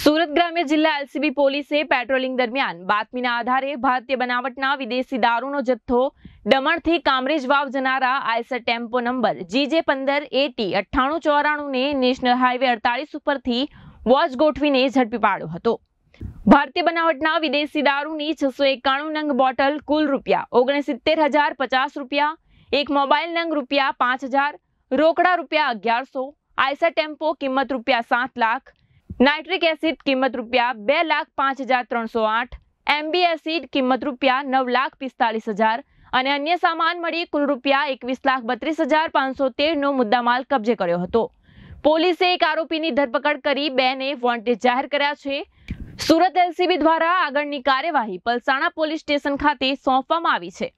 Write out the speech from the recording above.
સુરત ગ્રામ્ય જિલ્લા એલસીબી પોલીસે પેટ્રોલિંગ દરમિયાન બાતમીના આધારે ભારતીય બનાવટના વિદેશી દારૂનો જથ્થો દમણથી કામરેજ વાવ જનારા આઈસર ટેમ્પો નંબર જીજે પંદર એટી અઠ્ઠાણું ચોરાણુંને નેશનલ હાઈવે અડતાલીસ ઉપરથી વોચ ગોઠવીને ઝડપી પાડ્યો હતો. ભારતીય બનાવટના વિદેશી દારૂની છસો એકાણું નંગ બોટલ કુલ રૂપિયા ઓગણસિત્તેર હજાર પચાસ રૂપિયા, એક મોબાઈલ નંગ રૂપિયા પાંચ હજાર, રોકડા રૂપિયા અગિયારસો, આઈસર ટેમ્પો કિંમત રૂપિયા સાત લાખ નાઇટ્રિક એસિડ કિંમત રૂપિયા બે લાખ પાંચ હજાર ત્રણસો આઠ, એમબી એસિડ કિંમત રૂપિયા નવ લાખ પિસ્તાલીસ હજાર અને અન્ય સામાન મળી કુલ રૂપિયા એકવીસ લાખ બત્રીસ હજાર પાંચસો તેરનો મુદ્દામાલ કબજે કર્યો હતો. પોલીસે એક આરોપીની ધરપકડ કરી બેને વોન્ટેડ જાહેર કર્યા છે. સુરત એલસીબી દ્વારા આગળની કાર્યવાહી પલસાણા પોલીસ સ્ટેશન ખાતે સોંપવામાં આવી છે.